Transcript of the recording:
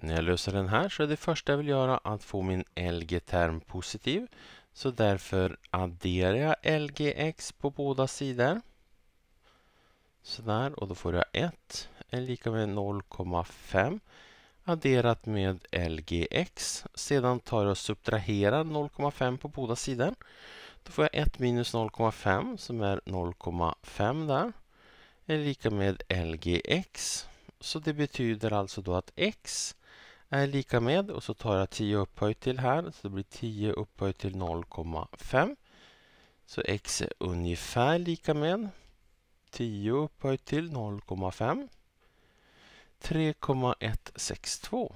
När jag löser den här så är det första jag vill göra att få min LG-term positiv. Så därför adderar jag LGX på båda sidor. Sådär, och då får jag 1 är lika med 0,5 adderat med LGX. Sedan tar jag och subtraherar 0,5 på båda sidor. Då får jag 1 minus 0,5 som är 0,5 där. är lika med LGX. Så det betyder alltså då att X är lika med och så tar jag 10 upphöjt till här. Så det blir 10 upphöjt till 0,5. Så X är ungefär lika med 10 upphöjt till 0,5. 3,162.